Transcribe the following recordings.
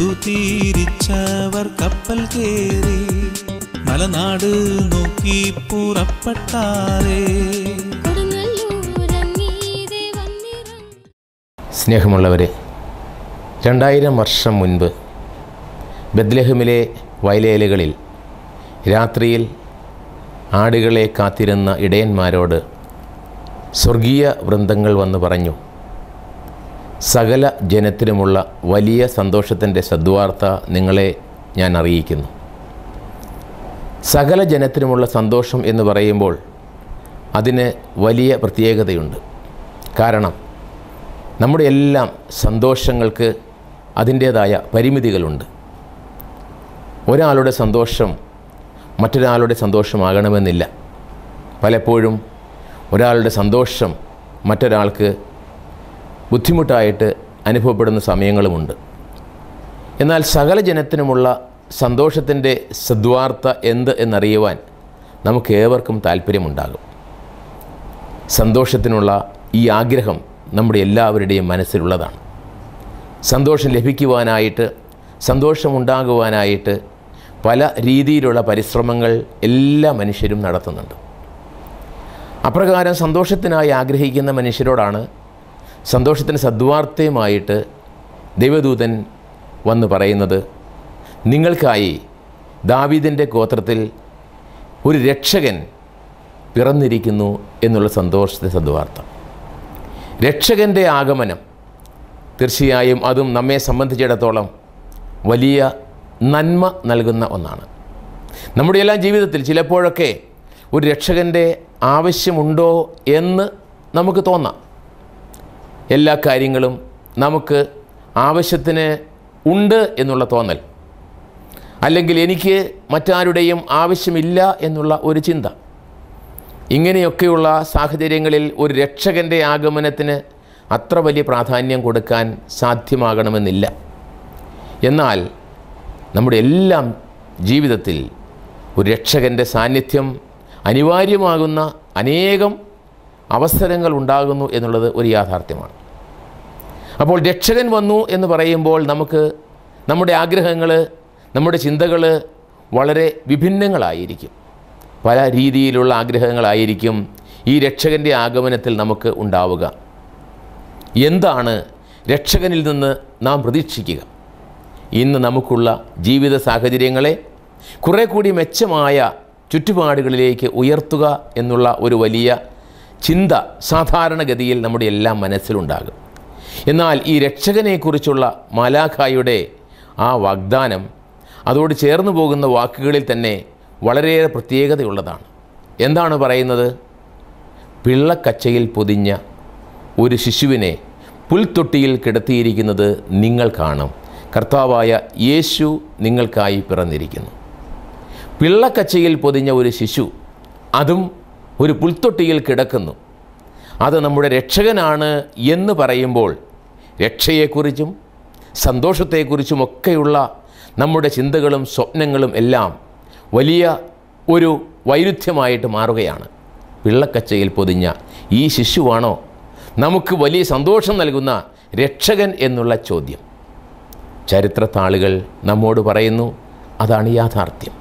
തുതീരിച്ചവർ കപ്പൽ കേറി മലനാട് നോക്കി പുറപ്പെട്ടാരേ. വന്നിറങ്ങി. സ്നേഹമുള്ളവരെ രണ്ടായിരം വർഷം മുൻപ് ബദ്ലഹമിലെ വയലേലുകളിൽ രാത്രിയിൽ ആടുകളെ കാത്തിരുന്ന ഇടയന്മാരോട് സ്വർഗീയ വൃന്ദങ്ങൾ വന്ന് പറഞ്ഞു സകല ജനത്തിനുമുള്ള വലിയ സന്തോഷത്തിന്റെ സദ്വാർത്ത നിങ്ങളെ ഞാൻ അറിയിക്കുന്നു. സകല ജനത്തിനുമുള്ള സന്തോഷം എന്ന് പറയുമ്പോൾ അതിന് വലിയ പ്രത്യേകതയുണ്ട്. കാരണം നമ്മുടെ എല്ലാം സന്തോഷങ്ങൾക്ക് അതിന്റേതായ പരിമിതികളുണ്ട്. ഒരാളുടെ സന്തോഷം മറ്റൊരാളുടെ സന്തോഷമാകണമെന്നില്ല. പലപ്പോഴും ഒരാളുടെ സന്തോഷം മറ്റൊരാൾക്ക് ബുദ്ധിമുട്ടായിട്ട് അനുഭവപ്പെടുന്ന സമയങ്ങളുമുണ്ട്. എന്നാൽ സകല ജനത്തിനുമുള്ള സന്തോഷത്തിന്റെ സദ്വാർത്ത എന്ത് എന്നറിയുവാൻ നമുക്ക് ഏവർക്കും താല്പര്യമുണ്ടാകും സന്തോഷത്തിനുള്ള ഈ ആഗ്രഹം നമ്മുടെ എല്ലാവരുടെയും മനസ്സിലുള്ളതാണ്. സന്തോഷം ലഭിക്കുവാനായിട്ട് സന്തോഷമുണ്ടാകുവാനായിട്ട് പല രീതിയിലുള്ള പരിശ്രമങ്ങൾ എല്ലാ മനുഷ്യരും നടത്തുന്നുണ്ട്. അപ്രകാരം സന്തോഷത്തിനായി ആഗ്രഹിക്കുന്ന മനുഷ്യരോടാണ് സന്തോഷത്തിന് സദ്വാർത്തയുമായിട്ട് ദൈവദൂതൻ വന്ന് പറയുന്നത് നിങ്ങൾക്കായി ദാവീദിന്റെ ഗോത്രത്തിൽ ഒരു രക്ഷകൻ പിറന്നിരിക്കുന്നു എന്നുള്ള സന്തോഷത്തെ സദ്വാർത്ത. രക്ഷകന്റെ ആഗമനം തീർച്ചയായും അതും നമ്മെ സംബന്ധിച്ചിടത്തോളം വലിയ നന്മ നൽകുന്ന ഒന്നാണ്. നമ്മുടെ എല്ലാ ജീവിതത്തിൽ ചിലപ്പോഴൊക്കെ ഒരു രക്ഷകന്റെ ആവശ്യമുണ്ടോ എന്ന് നമുക്ക് തോന്നാം. എല്ലാ കാര്യങ്ങളും നമുക്ക് ആവശ്യത്തിന് ഉണ്ട് എന്നുള്ള തോന്നൽ. അല്ലെങ്കിൽ എനിക്ക് മറ്റാരുടെയും ആവശ്യമില്ല എന്നുള്ള ഒരു ചിന്ത. ഇങ്ങനെയൊക്കെയുള്ള സാഹചര്യങ്ങളിൽ ഒരു രക്ഷകന്റെ ആഗമനത്തിന് അത്ര വലിയ പ്രാധാന്യം കൊടുക്കാൻ സാധ്യമാകണമെന്നില്ല. എന്നാൽ നമ്മുടെ എല്ലാം ജീവിതത്തിൽ ഒരു രക്ഷകന്റെ സാന്നിധ്യം അനിവാര്യമാകുന്ന അനേകം അവസരങ്ങൾ ഉണ്ടാകുന്നു എന്നുള്ളത് ഒരു യാഥാർത്ഥ്യമാണ്. അപ്പോൾ രക്ഷകൻ വന്നു എന്ന് പറയുമ്പോൾ നമുക്ക് നമ്മുടെ ആഗ്രഹങ്ങൾ നമ്മുടെ ചിന്തകൾ വളരെ വിഭിന്നങ്ങളായിരിക്കും. പല രീതിയിലുള്ള ആഗ്രഹങ്ങളായിരിക്കും ഈ രക്ഷകന്റെ ആഗമനത്തിൽ നമുക്ക് ഉണ്ടാവുക. എന്താണ് രക്ഷകനിൽ നിന്ന് നാം പ്രതീക്ഷിക്കുക? ഇന്ന് നമുക്കുള്ള ജീവിത സാഹചര്യങ്ങളെ കുറേ കൂടി മെച്ചമായ ചുറ്റുപാടുകളിലേക്ക് ഉയർത്തുക എന്നുള്ള ഒരു വലിയ ചിന്ത സാധാരണഗതിയിൽ നമ്മുടെ എല്ലാം മനസ്സിലുണ്ടാകും. എന്നാൽ ഈ രക്ഷകനെക്കുറിച്ചുള്ള മാലാഖായുടെ ആ വാഗ്ദാനം അതോട് ചേർന്നു പോകുന്ന വാക്കുകളിൽ തന്നെ വളരെയേറെ പ്രത്യേകതയുള്ളതാണ്. എന്താണ് പറയുന്നത്? പിള്ളക്കച്ചയിൽ പൊതിഞ്ഞ ഒരു ശിശുവിനെ പുൽത്തൊട്ടിയിൽ കിടത്തിയിരിക്കുന്നത് നിങ്ങൾ കാണും. കർത്താവായ യേശു നിങ്ങൾക്കായി പിറന്നിരിക്കുന്നു. പിള്ളക്കച്ചയിൽ പൊതിഞ്ഞ ഒരു ശിശു അതും ഒരു പുൽത്തൊട്ടിയിൽ കിടക്കുന്നു. അത് നമ്മുടെ രക്ഷകനാണ് എന്ന് പറയുമ്പോൾ രക്ഷയെക്കുറിച്ചും സന്തോഷത്തെക്കുറിച്ചുമൊക്കെയുള്ള നമ്മുടെ ചിന്തകളും സ്വപ്നങ്ങളും എല്ലാം വലിയ ഒരു വൈരുദ്ധ്യമായിട്ട് മാറുകയാണ്. പിള്ളക്കച്ചയിൽ പൊതിഞ്ഞ ഈ ശിശുവാണോ നമുക്ക് വലിയ സന്തോഷം നൽകുന്ന രക്ഷകൻ എന്നുള്ള ചോദ്യം. ചരിത്രത്താളുകൾ നമ്മോട് പറയുന്നു അതാണ് യാഥാർത്ഥ്യം.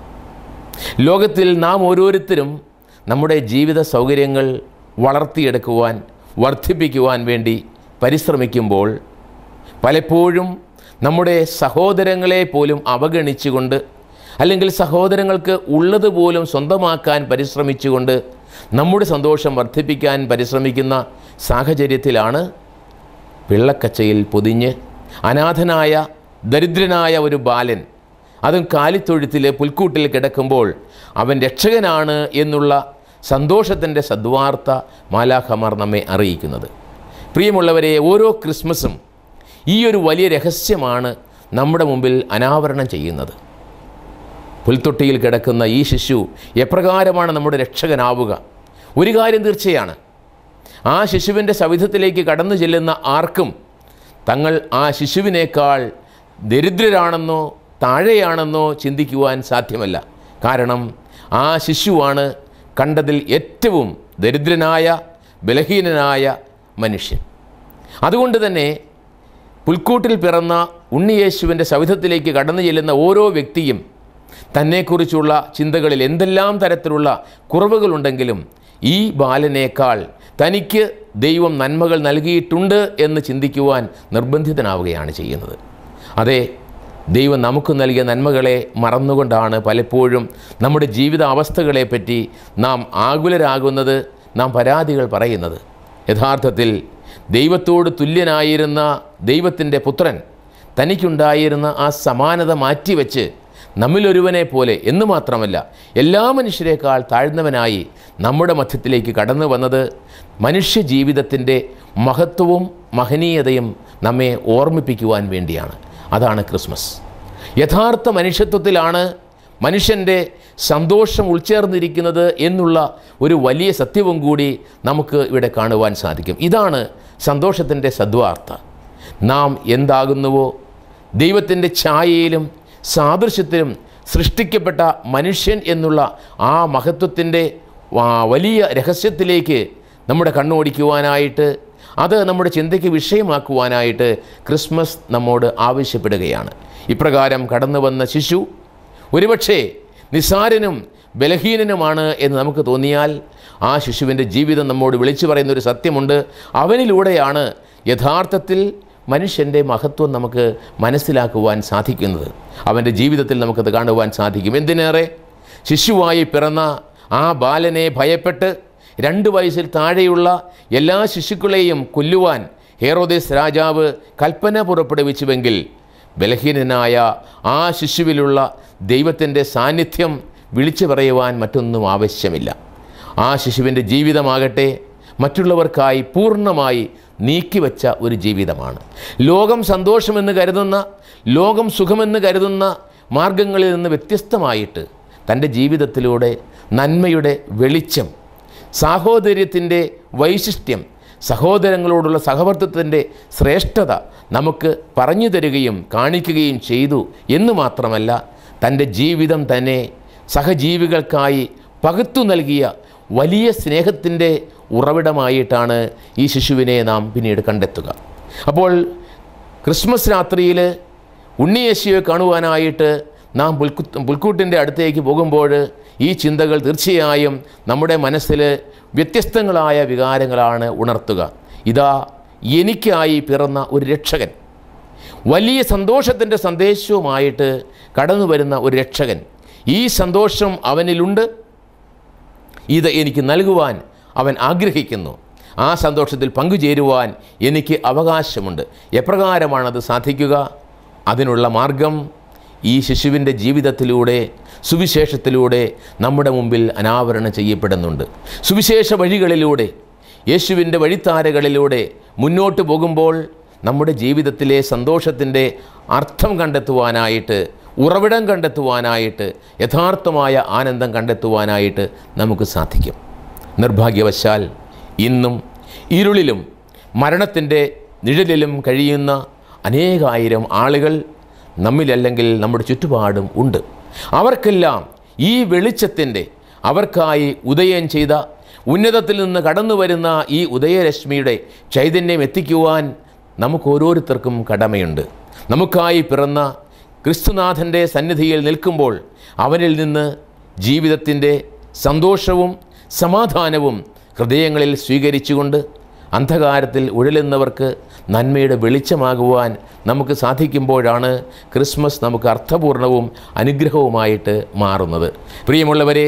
ലോകത്തിൽ നാം ഓരോരുത്തരും നമ്മുടെ ജീവിത സൗകര്യങ്ങൾ വളർത്തിയെടുക്കുവാൻ വർദ്ധിപ്പിക്കുവാൻ വേണ്ടി പരിശ്രമിക്കുമ്പോൾ പലപ്പോഴും നമ്മുടെ സഹോദരങ്ങളെ പോലും അവഗണിച്ചുകൊണ്ട് അല്ലെങ്കിൽ സഹോദരങ്ങൾക്ക് ഉള്ളതുപോലും സ്വന്തമാക്കാൻ പരിശ്രമിച്ചുകൊണ്ട് നമ്മുടെ സന്തോഷം വർദ്ധിപ്പിക്കാൻ പരിശ്രമിക്കുന്ന സാഹചര്യത്തിലാണ് പിള്ളക്കച്ചയിൽ പൊതിഞ്ഞ് അനാഥനായ ദരിദ്രനായ ഒരു ബാലൻ അതും കാലിത്തൊഴുത്തിൽ പുൽക്കൂട്ടിൽ കിടക്കുമ്പോൾ അവൻ രക്ഷകനാണ് എന്നുള്ള സന്തോഷത്തിന്റെ സദ്വാർത്ത മാലാഖമാർ നമ്മെ അറിയിക്കുന്നത്. പ്രിയമുള്ളവരെ ഓരോ ക്രിസ്മസും ഈ ഒരു വലിയ രഹസ്യമാണ് നമ്മുടെ മുമ്പിൽ അനാവരണം ചെയ്യുന്നത്. പുൽത്തൊട്ടിയിൽ കിടക്കുന്ന ഈ ശിശു എപ്രകാരമാണ് നമ്മുടെ രക്ഷകനാവുക? ഒരു കാര്യം തീർച്ചയാണ്. ആ ശിശുവിന്റെ സവിധത്തിലേക്ക് കടന്നു ചെല്ലുന്ന ആർക്കും തങ്ങൾ ആ ശിശുവിനേക്കാൾ ദരിദ്രരാണെന്നോ താഴെയാണെന്നോ ചിന്തിക്കുവാൻ സാധ്യമല്ല. കാരണം ആ ശിശുവാണ് കണ്ടതിൽ ഏറ്റവും ദരിദ്രനായ ബലഹീനനായ മനുഷ്യൻ. അതുകൊണ്ട് തന്നെ പുൽക്കൂട്ടിൽ പിറന്ന ഉണ്ണിയേശുവിന്റെ സവിധത്തിലേക്ക് കടന്നു ചെല്ലുന്ന ഓരോ വ്യക്തിയും തന്നെക്കുറിച്ചുള്ള ചിന്തകളിൽ എന്തെല്ലാം തരത്തിലുള്ള കുറവുകളുണ്ടെങ്കിലും ഈ ബാലനേക്കാൾ തനിക്ക് ദൈവം നന്മകൾ നൽകിയിട്ടുണ്ട് എന്ന് ചിന്തിക്കുവാൻ നിർബന്ധിതനാവുകയാണ് ചെയ്യുന്നത്. അതെ ദൈവം നമുക്ക് നൽകിയ നന്മകളെ മറന്നുകൊണ്ടാണ് പലപ്പോഴും നമ്മുടെ ജീവിത അവസ്ഥകളെപ്പറ്റി നാം ആകുലരാകുന്നത് നാം പരാതികൾ പറയുന്നത്. യഥാർത്ഥത്തിൽ ദൈവത്തോട് തുല്യനായിരുന്ന ദൈവത്തിന്റെ പുത്രൻ തനിക്കുണ്ടായിരുന്ന ആ സമാനത മാറ്റിവെച്ച് നമ്മിലൊരുവനെ പോലെ എന്ന് മാത്രമല്ല എല്ലാ മനുഷ്യരെക്കാൾ താഴ്ന്നവനായി നമ്മുടെ മധ്യത്തിലേക്ക് കടന്നു വന്നത് മനുഷ്യ ജീവിതത്തിന്റെ മഹത്വവും മഹനീയതയും നമ്മെ ഓർമ്മിപ്പിക്കുവാൻ വേണ്ടിയാണ്. അതാണ് ക്രിസ്മസ്. യഥാർത്ഥ മനുഷ്യത്വത്തിലാണ് മനുഷ്യന്റെ സന്തോഷം ഉൾച്ചേർന്നിരിക്കുന്നത് എന്നുള്ള ഒരു വലിയ സത്യവും കൂടി നമുക്ക് ഇവിടെ കാണുവാൻ സാധിക്കും. ഇതാണ് സന്തോഷത്തിന്റെ സദ്വാർത്ത. നാം എന്താകുന്നുവോ? ദൈവത്തിന്റെ ഛായയിലും സാദൃശ്യത്തിലും സൃഷ്ടിക്കപ്പെട്ട മനുഷ്യൻ എന്നുള്ള ആ മഹത്വത്തിന്റെ വലിയ രഹസ്യത്തിലേക്ക് നമ്മുടെ കണ്ണോടിക്കുവാനായിട്ട് അത് നമ്മുടെ ചിന്തയ്ക്ക് വിഷയമാക്കുവാനായിട്ട് ക്രിസ്മസ് നമ്മോട് ആവശ്യപ്പെടുകയാണ്. ഇപ്രകാരം കടന്നു വന്ന ശിശു ഒരുപക്ഷേ നിസ്സാരനും ബലഹീനനുമാണ് എന്ന് നമുക്ക് തോന്നിയാൽ ആ ശിശുവിന്റെ ജീവിതം നമ്മോട് വിളിച്ചു പറയുന്ന ഒരു സത്യമുണ്ട്. അവനിലൂടെയാണ് യഥാർത്ഥത്തിൽ മനുഷ്യന്റെ മഹത്വം നമുക്ക് മനസ്സിലാക്കുവാൻ സാധിക്കുന്നത്. അവന്റെ ജീവിതത്തിൽ നമുക്കത് കാണുവാൻ സാധിക്കും. എന്തിനേറെ? ശിശുവായി പിറന്ന ആ ബാലനെ ഭയപ്പെട്ട് രണ്ട് വയസ്സിൽ താഴെയുള്ള എല്ലാ ശിശുക്കളെയും കൊല്ലുവാൻ ഹേറോദേസ് രാജാവ് കൽപ്പന പുറപ്പെടുവിച്ചുവെങ്കിൽ ബലഹീനനായ ആ ശിശുവിലുള്ള ദൈവത്തിന്റെ സാന്നിധ്യം വിളിച്ചു പറയുവാൻ മറ്റൊന്നും ആവശ്യമില്ല. ആ ശിശുവിന്റെ ജീവിതമാകട്ടെ മറ്റുള്ളവർക്കായി പൂർണമായി നീക്കിവെച്ച ഒരു ജീവിതമാണ്. ലോകം സന്തോഷമെന്ന് കരുതുന്ന ലോകം സുഖമെന്ന് കരുതുന്ന മാർഗങ്ങളിൽ നിന്ന് വ്യത്യസ്തമായിട്ട് തന്റെ ജീവിതത്തിലൂടെ നന്മയുടെ വെളിച്ചം സാഹോദര്യത്തിന്റെ വൈശിഷ്ട്യം സഹോദരങ്ങളോടുള്ള സഹവർത്തിത്വത്തിന്റെ ശ്രേഷ്ഠത നമുക്ക് പറഞ്ഞു തരികയും കാണിക്കുകയും ചെയ്തു എന്ന് മാത്രമല്ല തന്റെ ജീവിതം തന്നെ സഹജീവികൾക്കായി പകുത്തു നൽകിയ വലിയ സ്നേഹത്തിന്റെ ഉറവിടമായിട്ടാണ് ഈ ശിശുവിനെ നാം പിന്നീട് കണ്ടെത്തുക. അപ്പോൾ ക്രിസ്മസ് രാത്രിയിൽ ഉണ്ണിയേശുവെ കാണുവാനായിട്ട് നാം പുൽക്കു പുൽക്കൂട്ടിന്റെ അടുത്തേക്ക് പോകുമ്പോൾ ഈ ചിന്തകൾ തീർച്ചയായും നമ്മുടെ മനസ്സിൽ വ്യത്യസ്തങ്ങളായ വികാരങ്ങളാണ് ഉണർത്തുക. ഇതാ എനിക്കായി പിറന്ന ഒരു രക്ഷകൻ. വലിയ സന്തോഷത്തിന്റെ സന്ദേശവുമായിട്ട് കടന്നു വരുന്ന ഒരു രക്ഷകൻ. ഈ സന്തോഷം അവനിലുണ്ട്. ഇത് എനിക്ക് നൽകുവാൻ അവൻ ആഗ്രഹിക്കുന്നു. ആ സന്തോഷത്തിൽ പങ്കുചേരുവാൻ എനിക്ക് അവകാശമുണ്ട്. എപ്രകാരമാണത് സാധിക്കുക? അതിനുള്ള മാർഗം ഈ ശിശുവിന്റെ ജീവിതത്തിലൂടെ സുവിശേഷത്തിലൂടെ നമ്മുടെ മുമ്പിൽ അനാവരണം ചെയ്യപ്പെടുന്നുണ്ട്. സുവിശേഷ വഴികളിലൂടെ യേശുവിന്റെ വഴിത്താരകളിലൂടെ മുന്നോട്ട് പോകുമ്പോൾ നമ്മുടെ ജീവിതത്തിലെ സന്തോഷത്തിന്റെ അർത്ഥം കണ്ടെത്തുവാനായിട്ട് ഉറവിടം കണ്ടെത്തുവാനായിട്ട് യഥാർത്ഥമായ ആനന്ദം കണ്ടെത്തുവാനായിട്ട് നമുക്ക് സാധിക്കും. നിർഭാഗ്യവശാൽ ഇന്നും ഇരുളിലും മരണത്തിന്റെ നിഴലിലും കഴിയുന്ന അനേകായിരം ആളുകൾ നമ്മിലല്ലെങ്കിൽ നമ്മുടെ ചുറ്റുപാടും ഉണ്ട്. അവർക്കെല്ലാം ഈ വെളിച്ചത്തിന്റെ അവർക്കായി ഉദയം ചെയ്ത ഉന്നതത്തിൽ നിന്ന് കടന്നു വരുന്ന ഈ ഉദയരശ്മിയുടെ ചൈതന്യം എത്തിക്കുവാൻ നമുക്ക് ഓരോരുത്തർക്കും കടമയുണ്ട്. നമുക്കായി പിറന്ന ക്രിസ്തുനാഥന്റെ സന്നിധിയിൽ നിൽക്കുമ്പോൾ അവനിൽ നിന്ന് ജീവിതത്തിന്റെ സന്തോഷവും സമാധാനവും ഹൃദയങ്ങളിൽ സ്വീകരിച്ചുകൊണ്ട് അന്ധകാരത്തിൽ ഉഴലുന്നവർക്ക് നന്മയുടെ വെളിച്ചമാകുവാൻ നമുക്ക് സാധിക്കുമ്പോഴാണ് ക്രിസ്മസ് നമുക്ക് അർത്ഥപൂർണവും അനുഗ്രഹവുമായിട്ട് മാറുന്നത്. പ്രിയമുള്ളവരെ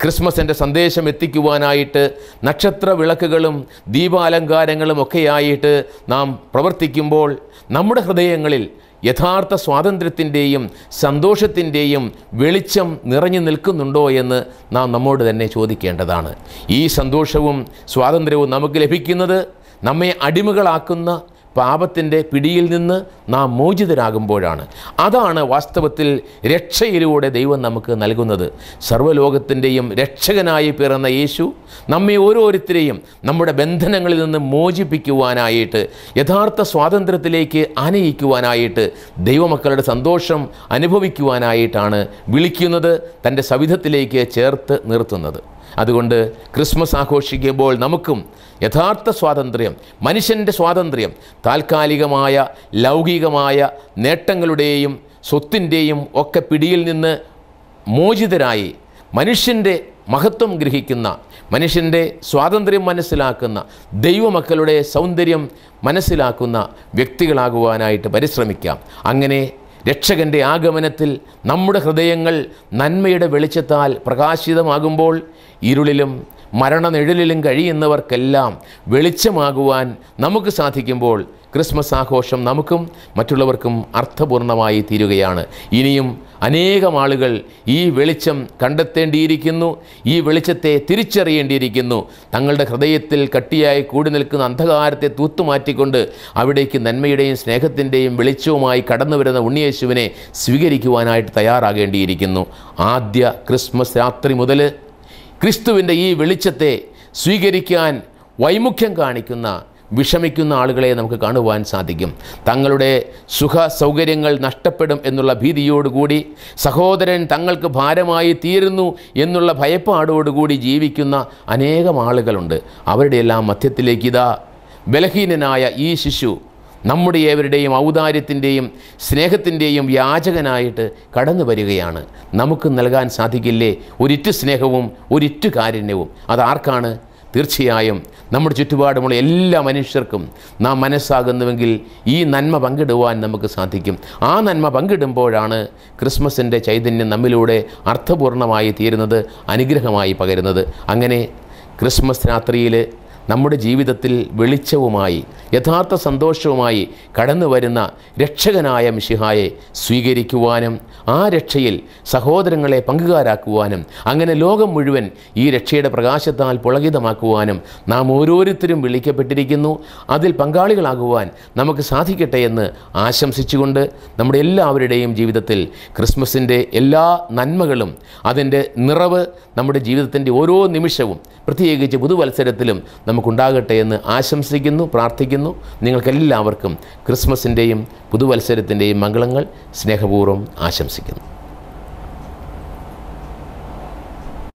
ക്രിസ്മസിന്റെ സന്ദേശം എത്തിക്കുവാനായിട്ട് നക്ഷത്ര വിളക്കുകളും ദീപാലങ്കാരങ്ങളും ഒക്കെയായിട്ട് നാം പ്രവർത്തിക്കുമ്പോൾ നമ്മുടെ ഹൃദയങ്ങളിൽ യഥാർത്ഥ സ്വാതന്ത്ര്യത്തിന്റെയും സന്തോഷത്തിന്റെയും വെളിച്ചം നിറഞ്ഞു നിൽക്കുന്നുണ്ടോ എന്ന് നാം നമ്മോട് തന്നെ ചോദിക്കേണ്ടതാണ്. ഈ സന്തോഷവും സ്വാതന്ത്ര്യവും നമുക്ക് ലഭിക്കുന്നത് നമ്മെ അടിമകളാക്കുന്ന പാപത്തിന്റെ പിടിയിൽ നിന്ന് നാം മോചിതരാകുമ്പോഴാണ്. അതാണ് വാസ്തവത്തിൽ രക്ഷയിലൂടെ ദൈവം നമുക്ക് നൽകുന്നത്. സർവലോകത്തിന്റെയും രക്ഷകനായി പിറന്ന യേശു നമ്മെ ഓരോരുത്തരെയും നമ്മുടെ ബന്ധനങ്ങളിൽ നിന്ന് മോചിപ്പിക്കുവാനായിട്ട് യഥാർത്ഥ സ്വാതന്ത്ര്യത്തിലേക്ക് ആനയിക്കുവാനായിട്ട് ദൈവമക്കളുടെ സന്തോഷം അനുഭവിക്കുവാനായിട്ടാണ് വിളിക്കുന്നത് തന്റെ സവിധത്തിലേക്ക് ചേർത്ത് നിർത്തുന്നത്. അതുകൊണ്ട് ക്രിസ്മസ് ആഘോഷിക്കുമ്പോൾ നമുക്കും യഥാർത്ഥ സ്വാതന്ത്ര്യം മനുഷ്യന്റെ സ്വാതന്ത്ര്യം താൽക്കാലികമായ ലൗകികമായ നേട്ടങ്ങളുടെയും സ്വത്തിന്റെയും ഒക്കെ പിടിയിൽ നിന്ന് മോചിതരായി മനുഷ്യന്റെ മഹത്വം ഗ്രഹിക്കുന്ന മനുഷ്യന്റെ സ്വാതന്ത്ര്യം മനസ്സിലാക്കുന്ന ദൈവമക്കളുടെ സൗന്ദര്യം മനസ്സിലാക്കുന്ന വ്യക്തികളാകുവാനായിട്ട് പരിശ്രമിക്കാം. അങ്ങനെ രക്ഷകന്റെ ആഗമനത്തിൽ നമ്മുടെ ഹൃദയങ്ങൾ നന്മയുടെ വെളിച്ചത്താൽ പ്രകാശിതമാകുമ്പോൾ ഇരുളിലും മരണനിഴലിലും കഴിയുന്നവർക്കെല്ലാം വെളിച്ചമാകുവാൻ നമുക്ക് സാധിക്കുമ്പോൾ ക്രിസ്മസ് ആഘോഷം നമുക്കും മറ്റുള്ളവർക്കും അർത്ഥപൂർണമായി തീരുകയാണ്. ഇനിയും അനേകം ആളുകൾ ഈ വെളിച്ചം കണ്ടെത്തേണ്ടിയിരിക്കുന്നു ഈ വെളിച്ചത്തെ തിരിച്ചറിയേണ്ടിയിരിക്കുന്നു. തങ്ങളുടെ ഹൃദയത്തിൽ കട്ടിയായി കൂടി നിൽക്കുന്ന അന്ധകാരത്തെ തൂത്തുമാറ്റിക്കൊണ്ട് അവിടേക്ക് നന്മയുടെയും സ്നേഹത്തിന്റെയും വെളിച്ചവുമായി കടന്നു വരുന്ന ഉണ്ണിയേശുവിനെ സ്വീകരിക്കുവാനായിട്ട് തയ്യാറാകേണ്ടിയിരിക്കുന്നു. ആദ്യ ക്രിസ്മസ് രാത്രി മുതൽ ക്രിസ്തുവിന്റെ ഈ വെളിച്ചത്തെ സ്വീകരിക്കാൻ വൈമുഖ്യം കാണിക്കുന്ന വിഷമിക്കുന്ന ആളുകളെ നമുക്ക് കാണുവാൻ സാധിക്കും. തങ്ങളുടെ സുഖ സൗകര്യങ്ങൾ നഷ്ടപ്പെടും എന്നുള്ള ഭീതിയോടുകൂടി സഹോദരൻ തങ്ങൾക്ക് ഭാരമായി തീരുന്നു എന്നുള്ള ഭയപ്പാടോടുകൂടി ജീവിക്കുന്ന അനേകം ആളുകളുണ്ട്. അവരുടെയെല്ലാം മധ്യത്തിലേക്ക് ഇതാ ബലഹീനനായ ഈ ശിശു നമ്മുടെ ഏവരുടെയും ഔദാര്യത്തിന്റെയും സ്നേഹത്തിന്റെയും യാചകനായിട്ട് കടന്നു വരികയാണ്. നമുക്ക് നൽകാൻ സാധിക്കില്ലേ? ഒരിറ്റു സ്നേഹവും ഒരിറ്റു കാരുണ്യവും. അതാർക്കാണ്? തീർച്ചയായും നമ്മുടെ ചുറ്റുപാടുമുള്ള എല്ലാ മനുഷ്യർക്കും നാം മനസ്സാകുന്നുവെങ്കിൽ ഈ നന്മ പങ്കിടുവാൻ നമുക്ക് സാധിക്കും. ആ നന്മ പങ്കിടുമ്പോഴാണ് ക്രിസ്മസിന്റെ ചൈതന്യം നമ്മിലൂടെ അർത്ഥപൂർണമായി തീരുന്നത് അനുഗ്രഹമായി പകരുന്നത്. അങ്ങനെ ക്രിസ്മസ് രാത്രിയിൽ നമ്മുടെ ജീവിതത്തിൽ വെളിച്ചവുമായി യഥാർത്ഥ സന്തോഷവുമായി കടന്നു വരുന്ന രക്ഷകനായ മിഷിഹായെ സ്വീകരിക്കുവാനും ആ രക്ഷയിൽ സഹോദരങ്ങളെ പങ്കുകാരാക്കുവാനും അങ്ങനെ ലോകം മുഴുവൻ ഈ രക്ഷയുടെ പ്രകാശത്താൽ പുളകിതമാക്കുവാനും നാം ഓരോരുത്തരും വിളിക്കപ്പെട്ടിരിക്കുന്നു. അതിൽ പങ്കാളികളാകുവാൻ നമുക്ക് സാധിക്കട്ടെ എന്ന് ആശംസിച്ചുകൊണ്ട് നമ്മുടെ എല്ലാവരുടെയും ജീവിതത്തിൽ ക്രിസ്മസിന്റെ എല്ലാ നന്മകളും അതിന്റെ നിറവ് നമ്മുടെ ജീവിതത്തിന്റെ ഓരോ നിമിഷവും പ്രത്യേകിച്ച് പുതുവത്സരത്തിലും നമുക്കുണ്ടാകട്ടെ എന്ന് ആശംസിക്കുന്നു പ്രാർത്ഥിക്കുന്നു. നിങ്ങൾക്കെല്ലാവർക്കും ക്രിസ്മസിന്റെയും പുതുവത്സരത്തിന്റെയും മംഗളങ്ങൾ സ്നേഹപൂർവം ആശംസിക്കുന്നു. Mexican.